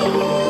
Música